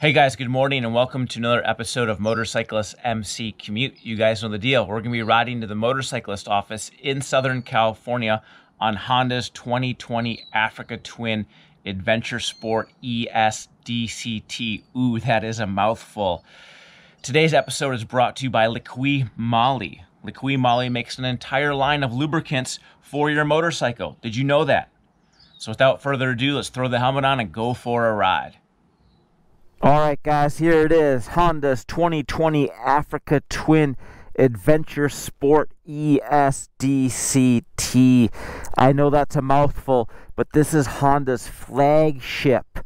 Hey guys, good morning and welcome to another episode of Motorcyclist MC Commute. You guys know the deal. We're going to be riding to the motorcyclist office in Southern California on Honda's 2020 Africa Twin Adventure Sport ESDCT. Ooh, that is a mouthful. Today's episode is brought to you by Liqui Moly. Liqui Moly makes an entire line of lubricants for your motorcycle. Did you know that? So without further ado, let's throw the helmet on and go for a ride. All right, guys, here it is Honda's 2020 Africa Twin Adventure Sport ESDCT. I know that's a mouthful, but this is Honda's flagship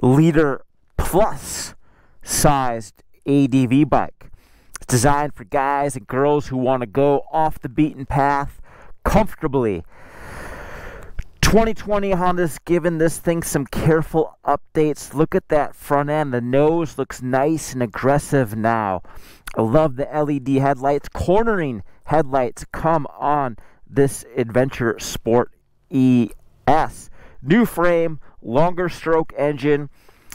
liter plus sized ADV bike. It's designed for guys and girls who want to go off the beaten path comfortably 2020 Honda's given this thing some careful updates. Look at that front end. The nose looks nice and aggressive now. I love the LED headlights. Cornering headlights come on this Adventure Sport ES. New frame, longer stroke engine,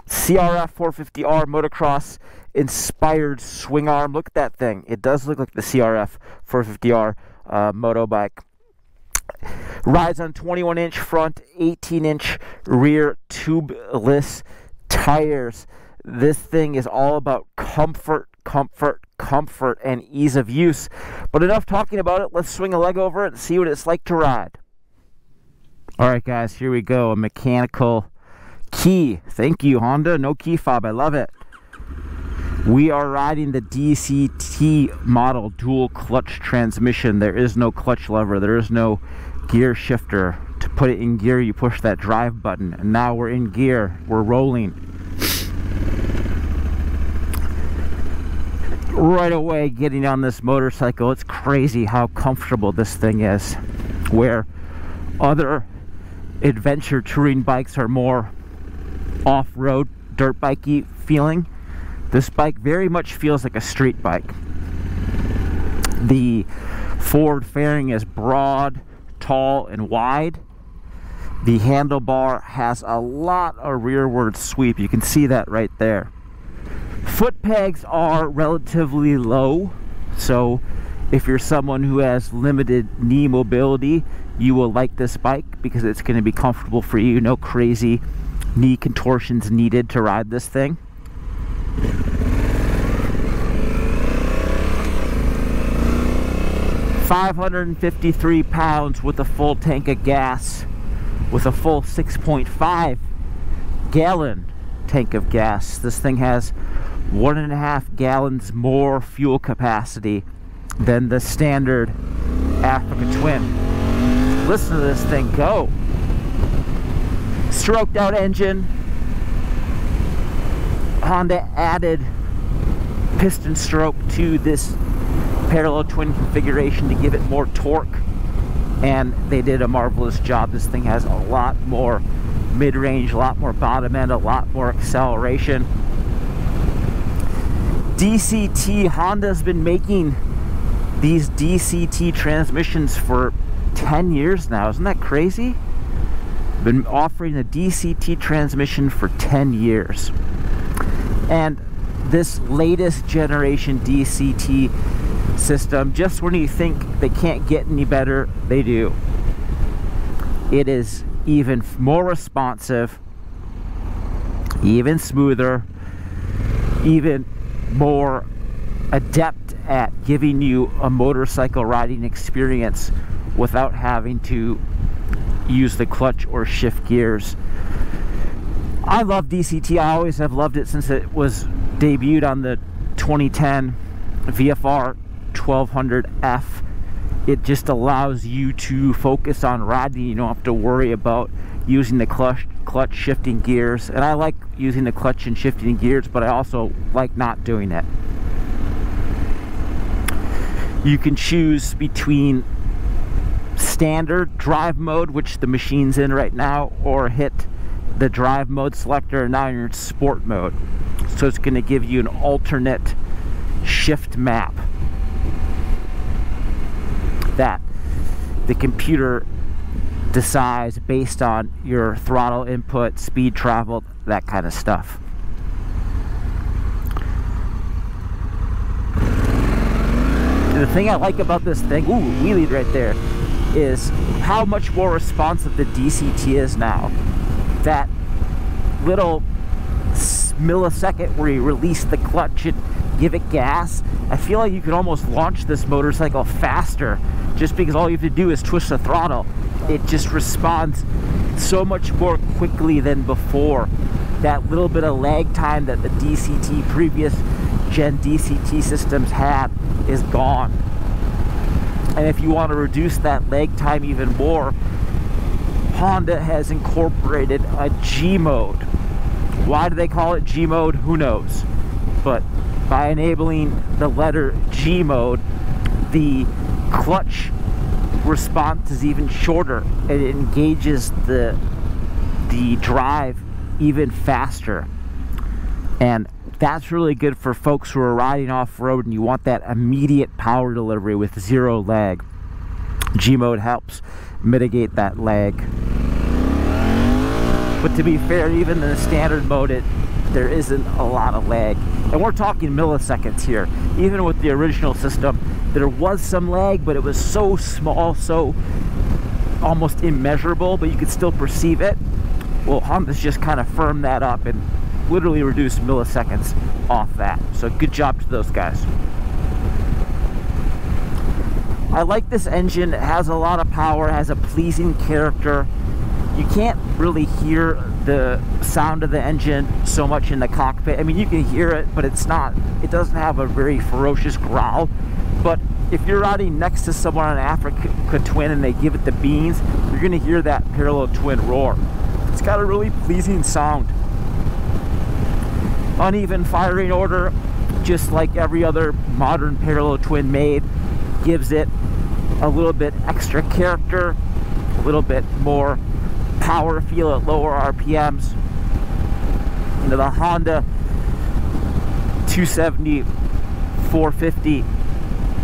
CRF 450R motocross inspired swing arm. Look at that thing. It does look like the CRF 450R uh, moto bike. Rides on 21 inch front, 18 inch rear tubeless tires. This thing is all about comfort, comfort, comfort, and ease of use. But enough talking about it. Let's swing a leg over it and see what it's like to ride. All right, guys, here we go. A mechanical key. Thank you, Honda. No key fob. I love it. We are riding the DCT model dual clutch transmission. There is no clutch lever. There is no gear shifter. To put it in gear, you push that drive button. And now we're in gear. We're rolling. Right away, getting on this motorcycle, it's crazy how comfortable this thing is. Where other adventure touring bikes are more off-road dirt bikey feeling this bike very much feels like a street bike. The forward fairing is broad, tall, and wide. The handlebar has a lot of rearward sweep. You can see that right there. Foot pegs are relatively low, so if you're someone who has limited knee mobility, you will like this bike because it's going to be comfortable for you. No crazy knee contortions needed to ride this thing. 553 pounds with a full tank of gas with a full 6.5 gallon tank of gas. This thing has one and a half gallons more fuel capacity than the standard Africa Twin. Listen to this thing go. Stroked out engine. Honda added piston stroke to this parallel twin configuration to give it more torque and they did a marvelous job. This thing has a lot more mid-range a lot more bottom end a lot more acceleration. DCT Honda's been making these DCT transmissions for 10 years now. Isn't that crazy? Been offering a DCT transmission for 10 years and this latest generation DCT system just when you think they can't get any better they do. It is even more responsive even smoother even more adept at giving you a motorcycle riding experience without having to use the clutch or shift gears I love DCT I always have loved it since it was debuted on the 2010 VFR 1200F. It just allows you to focus on riding. You don't have to worry about using the clutch, clutch shifting gears. And I like using the clutch and shifting gears, but I also like not doing it. You can choose between standard drive mode, which the machine's in right now, or hit the drive mode selector and now you're in sport mode. So it's going to give you an alternate shift map. That the computer decides based on your throttle input, speed traveled, that kind of stuff. The thing I like about this thing, ooh, wheelie right there, is how much more responsive the DCT is now. That little millisecond where you release the clutch and give it gas, I feel like you could almost launch this motorcycle faster just because all you have to do is twist the throttle. It just responds so much more quickly than before. That little bit of lag time that the DCT previous gen DCT systems had is gone. And if you want to reduce that lag time even more, Honda has incorporated a G mode. Why do they call it G mode? Who knows? But by enabling the letter G mode, the clutch response is even shorter. It engages the the drive even faster. And that's really good for folks who are riding off-road and you want that immediate power delivery with zero lag. G-mode helps mitigate that lag. But to be fair, even in the standard mode, it there isn't a lot of lag. And we're talking milliseconds here. Even with the original system, there was some lag, but it was so small, so almost immeasurable, but you could still perceive it. Well, Honda's just kind of firmed that up and literally reduced milliseconds off that. So good job to those guys. I like this engine. It has a lot of power, has a pleasing character. You can't really hear the sound of the engine so much in the cockpit. I mean, you can hear it, but it's not, it doesn't have a very ferocious growl. But if you're riding next to someone on an Africa Twin and they give it the beans, you're gonna hear that parallel twin roar. It's got a really pleasing sound. Uneven firing order, just like every other modern parallel twin made, gives it a little bit extra character, a little bit more power feel at lower RPMs. You know, the Honda 270 450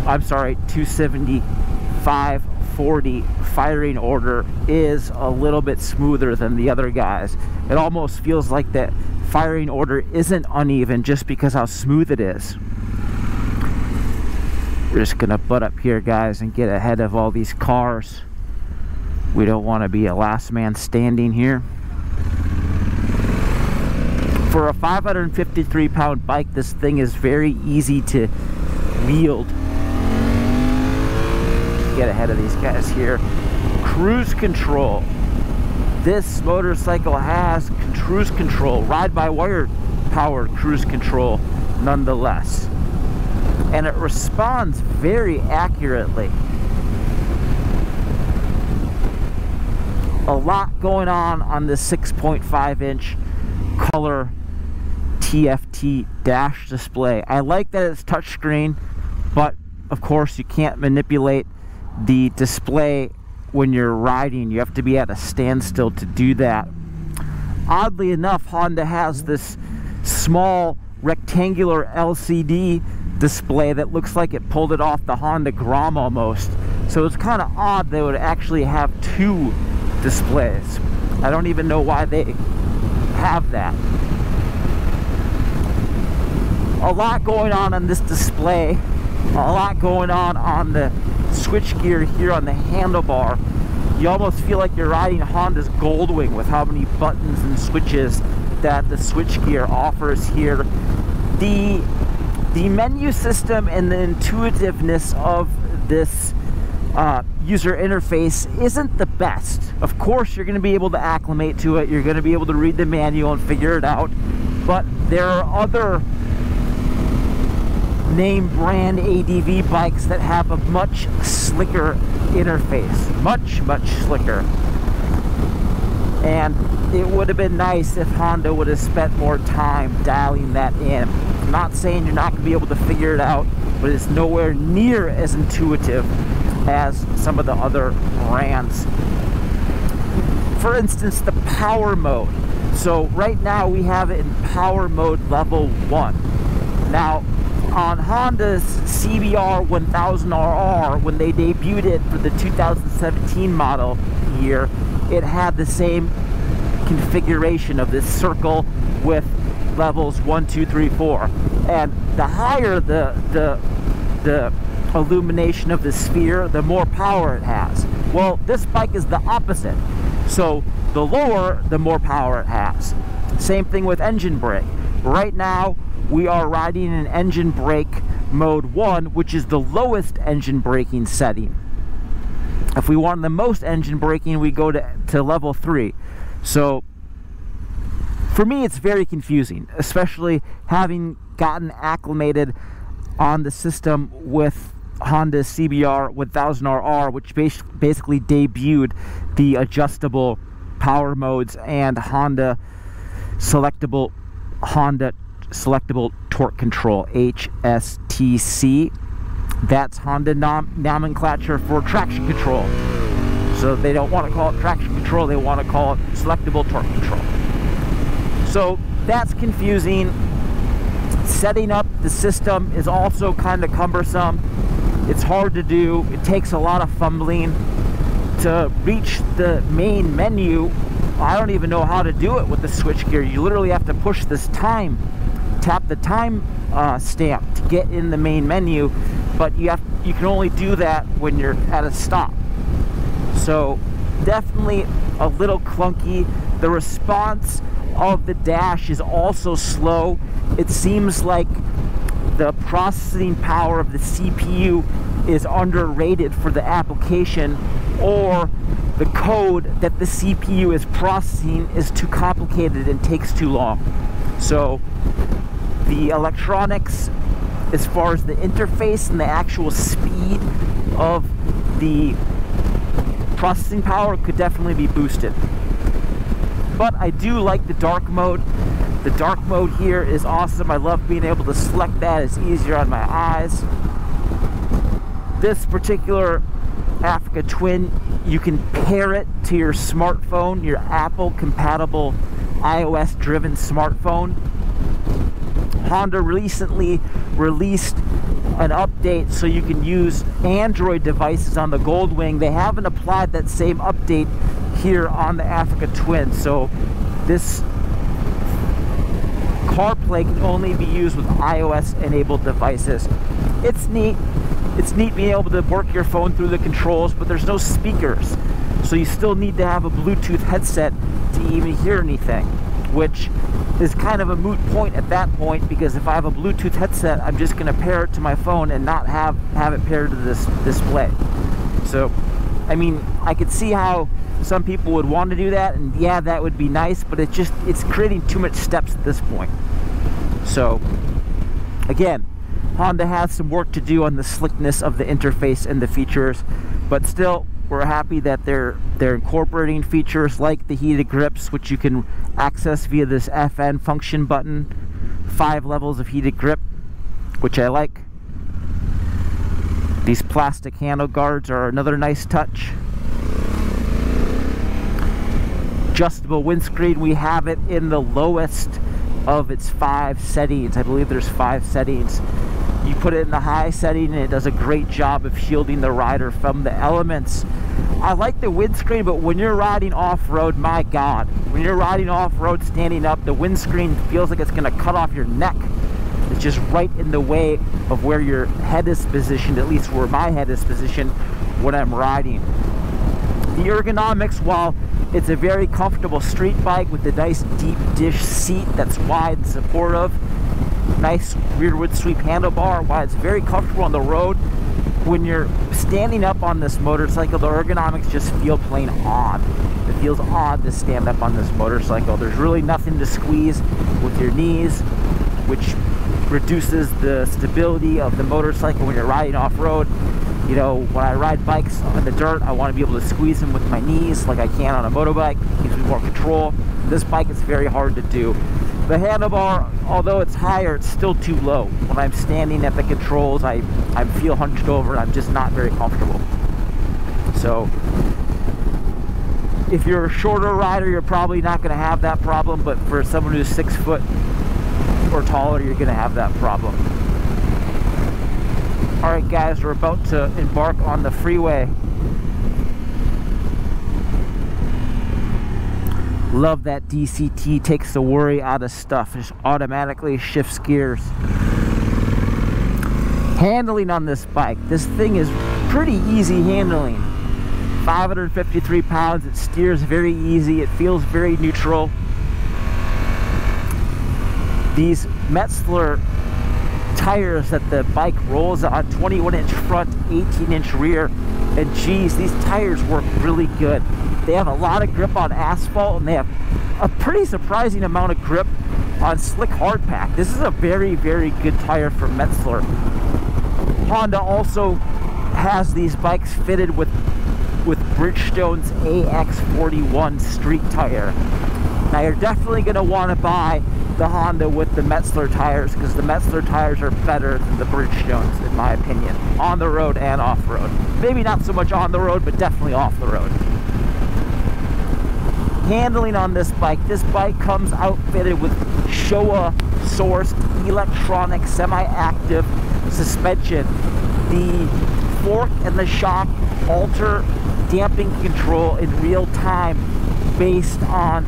I'm sorry 275 40 firing order is a little bit smoother than the other guys it almost feels like that firing order isn't uneven just because how smooth it is we're just gonna butt up here guys and get ahead of all these cars. We don't want to be a last man standing here. For a 553 pound bike this thing is very easy to wield. Get ahead of these guys here. Cruise control. This motorcycle has cruise control ride by wire powered cruise control nonetheless and it responds very accurately a lot going on on this 6.5 inch color TFT dash display. I like that it's touchscreen, but of course you can't manipulate the display when you're riding. You have to be at a standstill to do that. Oddly enough, Honda has this small rectangular LCD display that looks like it pulled it off the Honda Grom almost. So it's kind of odd they would actually have two displays. I don't even know why they have that. A lot going on on this display. A lot going on on the switchgear here on the handlebar. You almost feel like you're riding Honda's Goldwing with how many buttons and switches that the switchgear offers here. The the menu system and the intuitiveness of this uh, user interface isn't the best. Of course, you're going to be able to acclimate to it. You're going to be able to read the manual and figure it out. But there are other name brand ADV bikes that have a much slicker interface. Much, much slicker. And it would have been nice if Honda would have spent more time dialing that in. Not saying you're not going to be able to figure it out, but it's nowhere near as intuitive as some of the other brands. For instance, the power mode. So right now we have it in power mode level 1. Now, on Honda's CBR 1000RR, when they debuted it for the 2017 model year, it had the same configuration of this circle with levels 1, 2, 3, 4. And the higher the, the, the illumination of the sphere, the more power it has. Well, this bike is the opposite. So the lower, the more power it has. Same thing with engine brake. Right now, we are riding in engine brake mode 1, which is the lowest engine braking setting. If we want the most engine braking, we go to, to level 3. So for me, it's very confusing, especially having gotten acclimated on the system with Honda CBR 1000RR, which basically debuted the adjustable power modes and Honda selectable Honda selectable torque control HSTC. That's Honda nom nomenclature for traction control. So they don't want to call it traction control, they want to call it selectable torque control. So that's confusing. Setting up the system is also kind of cumbersome. It's hard to do. It takes a lot of fumbling to reach the main menu I don't even know how to do it with the switch gear. You literally have to push this time, tap the time uh, stamp to get in the main menu, but you have you can only do that when you're at a stop. So definitely a little clunky. The response of the dash is also slow. It seems like the processing power of the CPU is underrated for the application or the code that the CPU is processing is too complicated and takes too long. So the electronics as far as the interface and the actual speed of the processing power could definitely be boosted. But I do like the dark mode. The dark mode here is awesome. I love being able to select that. It's easier on my eyes. This particular Africa Twin, you can pair it to your smartphone, your Apple compatible iOS driven smartphone. Honda recently released an update so you can use Android devices on the Goldwing. They haven't applied that same update here on the Africa Twin. So this CarPlay can only be used with iOS enabled devices. It's neat. It's neat being able to work your phone through the controls, but there's no speakers. So you still need to have a Bluetooth headset to even hear anything, which is kind of a moot point at that point because if I have a Bluetooth headset, I'm just going to pair it to my phone and not have, have it paired to this display. So, I mean, I could see how some people would want to do that, and yeah, that would be nice, but it just, it's creating too much steps at this point. So, again, Honda has some work to do on the slickness of the interface and the features, but still we're happy that they're they're incorporating features like the heated grips, which you can access via this FN function button. Five levels of heated grip, which I like. These plastic handle guards are another nice touch. Adjustable windscreen, we have it in the lowest of its five settings. I believe there's five settings. You put it in the high setting and it does a great job of shielding the rider from the elements. I like the windscreen, but when you're riding off-road, my God, when you're riding off-road standing up, the windscreen feels like it's gonna cut off your neck. It's just right in the way of where your head is positioned, at least where my head is positioned when I'm riding. The ergonomics, while it's a very comfortable street bike with a nice deep dish seat that's wide and supportive, nice rearward sweep handlebar, while it's very comfortable on the road, when you're standing up on this motorcycle, the ergonomics just feel plain odd. It feels odd to stand up on this motorcycle. There's really nothing to squeeze with your knees, which reduces the stability of the motorcycle when you're riding off-road. You know, when I ride bikes on the dirt, I want to be able to squeeze them with my knees like I can on a motorbike. Gives me more control. This bike is very hard to do. The handlebar, although it's higher, it's still too low. When I'm standing at the controls, I, I feel hunched over and I'm just not very comfortable. So, if you're a shorter rider, you're probably not going to have that problem, but for someone who's six foot or taller, you're going to have that problem. Alright guys, we're about to embark on the freeway. Love that DCT takes the worry out of stuff. Just automatically shifts gears. Handling on this bike. This thing is pretty easy handling. 553 pounds, it steers very easy, it feels very neutral. These Metzeler tires that the bike rolls on 21 inch front 18 inch rear. And geez these tires work really good. They have a lot of grip on asphalt and they have a pretty surprising amount of grip on slick hard pack. This is a very very good tire from Metzeler Honda also has these bikes fitted with with Bridgestone's AX41 street tire. Now you're definitely going to want to buy the Honda with the Metzler tires because the Metzler tires are better than the Bridgestones in my opinion on the road and off-road maybe not so much on the road but definitely off the road. Handling on this bike this bike comes outfitted with Showa sourced electronic semi-active suspension. The fork and the shock alter damping control in real time based on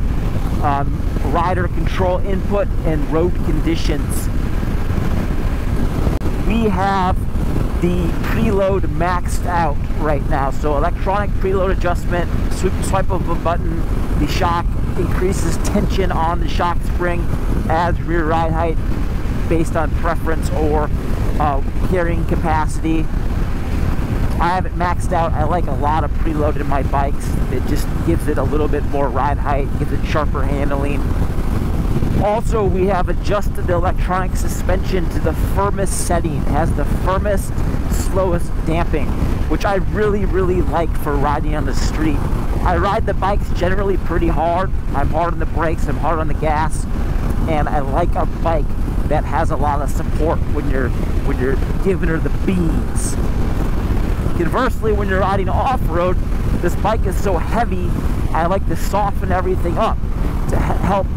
um, rider control input and road conditions. We have the preload maxed out right now. So electronic preload adjustment, sweep, swipe of a button, the shock increases tension on the shock spring, adds rear ride height based on preference or uh, carrying capacity. I have it maxed out. I like a lot of preload in my bikes. It just gives it a little bit more ride height, gives it sharper handling. Also, we have adjusted the electronic suspension to the firmest setting. It has the firmest, slowest damping, which I really, really like for riding on the street. I ride the bikes generally pretty hard. I'm hard on the brakes, I'm hard on the gas, and I like a bike that has a lot of support when you're when you're giving her the beans. Conversely, when you're riding off-road, this bike is so heavy, I like to soften everything up to help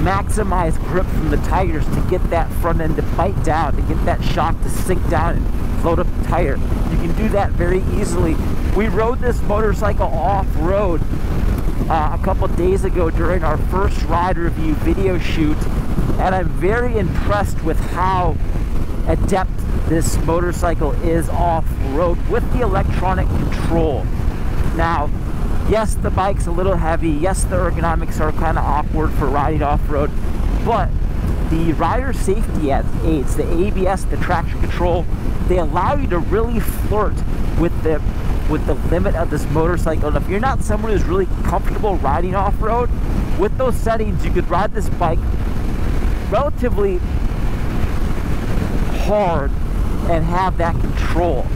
maximize grip from the tires to get that front end to bite down, to get that shock to sink down and float up the tire. You can do that very easily. We rode this motorcycle off-road uh, a couple days ago during our first ride review video shoot, and I'm very impressed with how adept this motorcycle is off-road with the electronic control. Now, yes, the bike's a little heavy. Yes, the ergonomics are kind of awkward for riding off-road, but the rider safety aids, the ABS, the traction control, they allow you to really flirt with the with the limit of this motorcycle. And if you're not someone who's really comfortable riding off-road, with those settings, you could ride this bike relatively hard and have that control.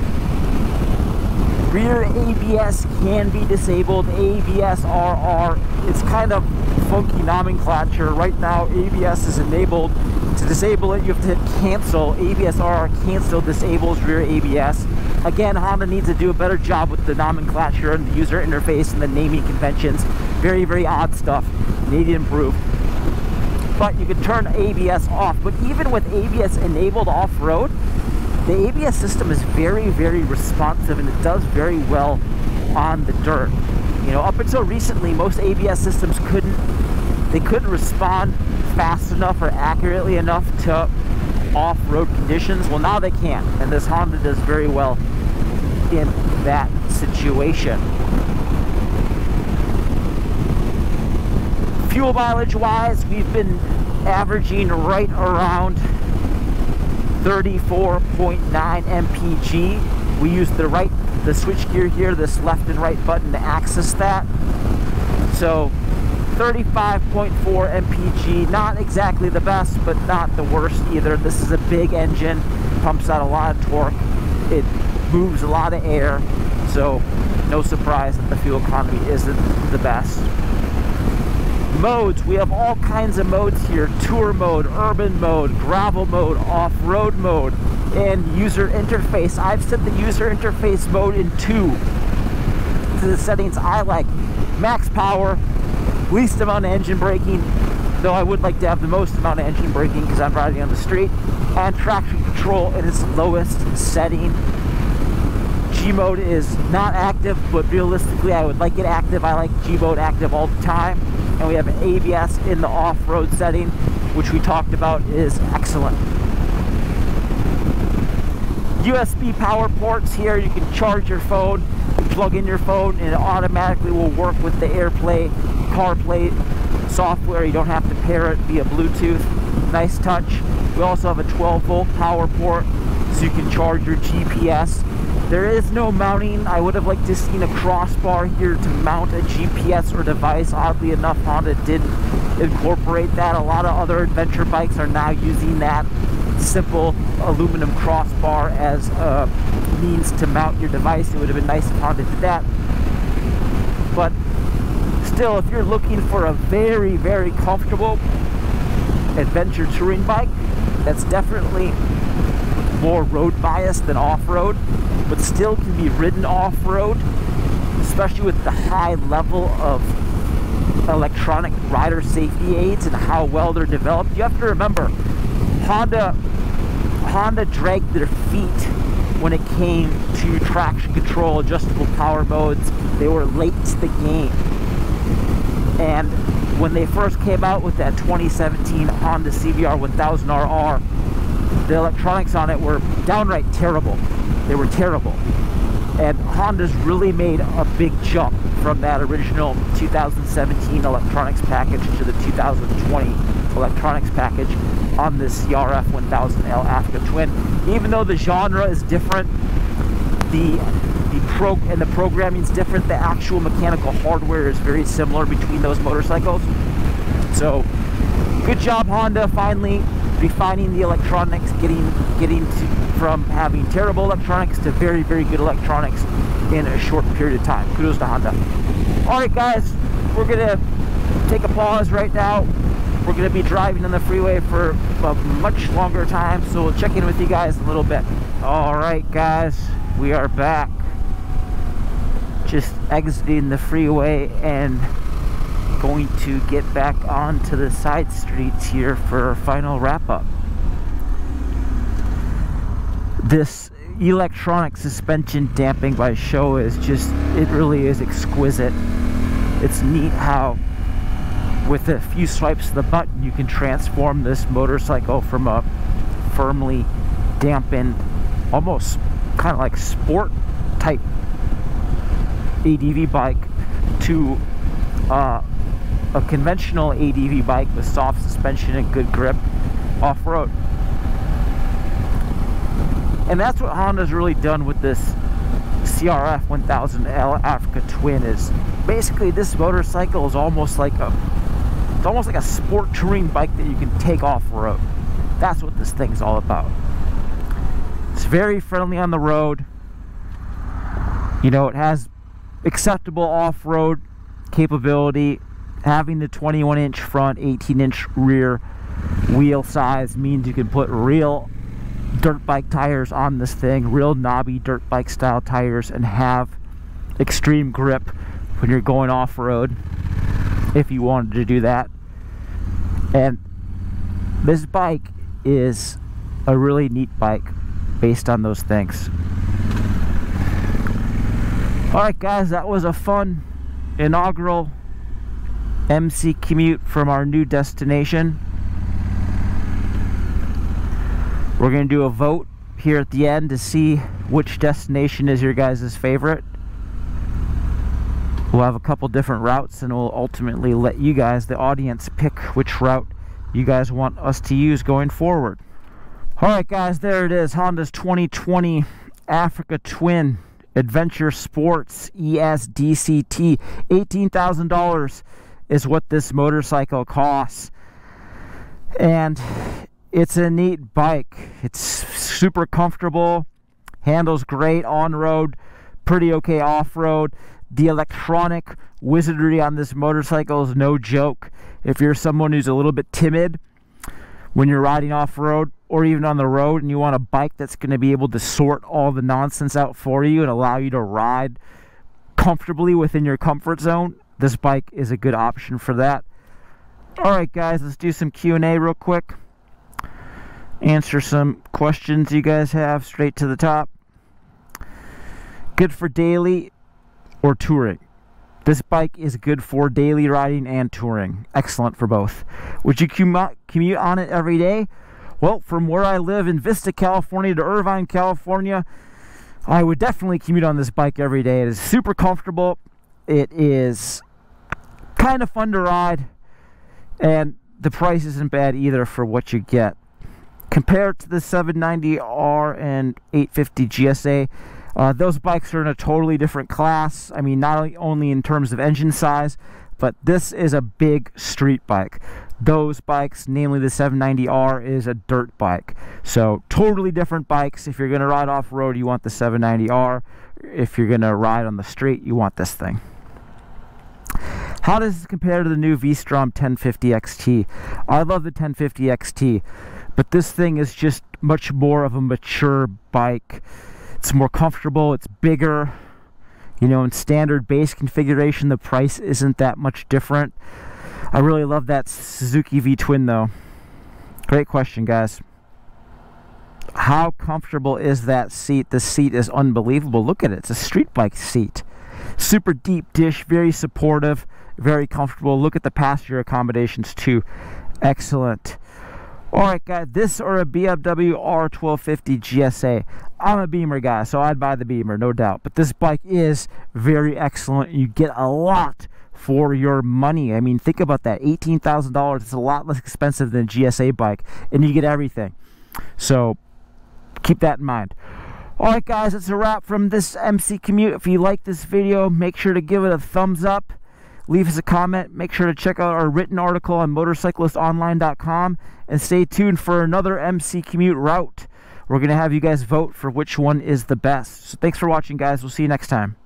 Rear ABS can be disabled. ABS RR, it's kind of funky nomenclature. Right now, ABS is enabled. To disable it, you have to hit cancel. ABS RR cancel disables rear ABS. Again, Honda needs to do a better job with the nomenclature and the user interface and the naming conventions. Very, very odd stuff. Need to improve. But you can turn ABS off. But even with ABS enabled off-road, the ABS system is very, very responsive and it does very well on the dirt. You know, up until recently, most ABS systems couldn't, they couldn't respond fast enough or accurately enough to off-road conditions. Well, now they can, and this Honda does very well in that situation. Fuel mileage wise, we've been averaging right around 34.9 mpg. We use the right, the switch gear here, this left and right button to access that. So 35.4 mpg, not exactly the best, but not the worst either. This is a big engine, pumps out a lot of torque. It moves a lot of air, so no surprise that the fuel economy isn't the best modes. We have all kinds of modes here. Tour mode, urban mode, gravel mode, off-road mode, and user interface. I've set the user interface mode in two to the settings I like. Max power, least amount of engine braking, though I would like to have the most amount of engine braking because I'm riding on the street, and traction control in its lowest setting. G mode is not active, but realistically I would like it active. I like G mode active all the time and we have an ABS in the off-road setting which we talked about is excellent USB power ports here. You can charge your phone, plug in your phone, and it automatically will work with the AirPlay, CarPlay software. You don't have to pair it via Bluetooth. Nice touch. We also have a 12 volt power port so you can charge your GPS. There is no mounting. I would have liked to seen a crossbar here to mount a GPS or device. Oddly enough, Honda did incorporate that. A lot of other adventure bikes are now using that simple aluminum crossbar as a means to mount your device. It would have been nice if Honda did that. But still, if you're looking for a very, very comfortable adventure touring bike, that's definitely more road biased than off-road, but still can be ridden off-road, especially with the high level of electronic rider safety aids and how well they're developed. You have to remember, Honda Honda dragged their feet when it came to traction control, adjustable power modes. They were late to the game. And when they first came out with that 2017 Honda CBR 1000RR, the electronics on it were downright terrible. They were terrible. And Honda's really made a big jump from that original 2017 electronics package to the 2020 electronics package on this CRF 1000L Africa Twin. Even though the genre is different, the the pro and the programming is different, the actual mechanical hardware is very similar between those motorcycles. So, good job Honda finally refining the electronics, getting getting to, from having terrible electronics to very very good electronics in a short period of time. Kudos to Honda. All right, guys, we're gonna take a pause right now. We're gonna be driving on the freeway for a much longer time, so we'll check in with you guys in a little bit. All right, guys, we are back. Just exiting the freeway and going to get back onto the side streets here for a final wrap up. This electronic suspension damping by Showa is just, it really is exquisite. It's neat how with a few swipes of the button you can transform this motorcycle from a firmly dampened, almost kind of like sport type ADV bike to uh, a conventional ADV bike with soft suspension and good grip off-road. And that's what Honda's really done with this CRF 1000L Africa Twin is basically this motorcycle is almost like a it's almost like a sport touring bike that you can take off-road. That's what this thing's all about. It's very friendly on the road. You know, it has acceptable off-road capability. Having the 21 inch front, 18 inch rear wheel size means you can put real dirt bike tires on this thing, real knobby dirt bike style tires, and have extreme grip when you're going off-road if you wanted to do that. And this bike is a really neat bike based on those things. Alright guys, that was a fun inaugural MC commute from our new destination. We're going to do a vote here at the end to see which destination is your guys' favorite. We'll have a couple different routes and we'll ultimately let you guys, the audience, pick which route you guys want us to use going forward. Alright guys, there it is. Honda's 2020 Africa Twin Adventure Sports ESDCT. $18,000 is what this motorcycle costs. And it's a neat bike. It's super comfortable, handles great on road, pretty okay off road. The electronic wizardry on this motorcycle is no joke. If you're someone who's a little bit timid when you're riding off road or even on the road and you want a bike that's going to be able to sort all the nonsense out for you and allow you to ride comfortably within your comfort zone, this bike is a good option for that. All right, guys, let's do some Q&A real quick. Answer some questions you guys have straight to the top. Good for daily or touring. This bike is good for daily riding and touring. Excellent for both. Would you commute on it every day? Well, from where I live in Vista, California to Irvine, California, I would definitely commute on this bike every day. It is super comfortable. It is kind of fun to ride. And the price isn't bad either for what you get. Compared to the 790R and 850 GSA, uh, those bikes are in a totally different class. I mean, not only in terms of engine size, but this is a big street bike. Those bikes, namely the 790R, is a dirt bike. So, totally different bikes. If you're going to ride off road, you want the 790R. If you're going to ride on the street, you want this thing. How does this compare to the new V-Strom 1050 XT? I love the 1050 XT, but this thing is just much more of a mature bike. It's more comfortable, it's bigger. You know, in standard base configuration, the price isn't that much different. I really love that Suzuki V-Twin though. Great question, guys. How comfortable is that seat? The seat is unbelievable. Look at it. It's a street bike seat. Super deep dish, very supportive very comfortable. Look at the passenger accommodations too. Excellent. All right, guys, this or a BMW R1250 GSA. I'm a Beamer guy, so I'd buy the Beamer, no doubt. But this bike is very excellent. You get a lot for your money. I mean, think about that. $18,000. It's a lot less expensive than a GSA bike, and you get everything. So keep that in mind. All right, guys, that's a wrap from this MC Commute. If you like this video, make sure to give it a thumbs up leave us a comment. Make sure to check out our written article on motorcyclistonline.com and stay tuned for another MC commute route. We're going to have you guys vote for which one is the best. So thanks for watching, guys. We'll see you next time.